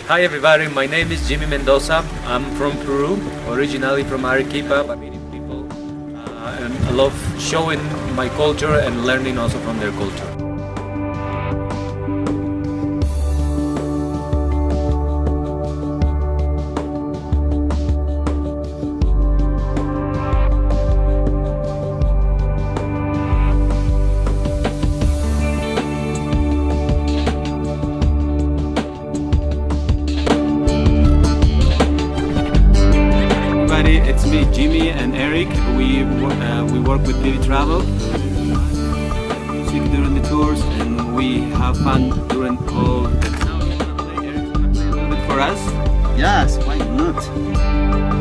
Hi everybody, my name is Jimmy Mendoza. I'm from Peru, originally from Arequipa, but meeting people. Uh, and I love showing my culture and learning also from their culture. Everybody, it's me, Jimmy and Eric. We uh, we work with Vivi Travel. Music during the tours, and we have fun during all. Now play. Eric's gonna play a little bit for us. Yes, why not?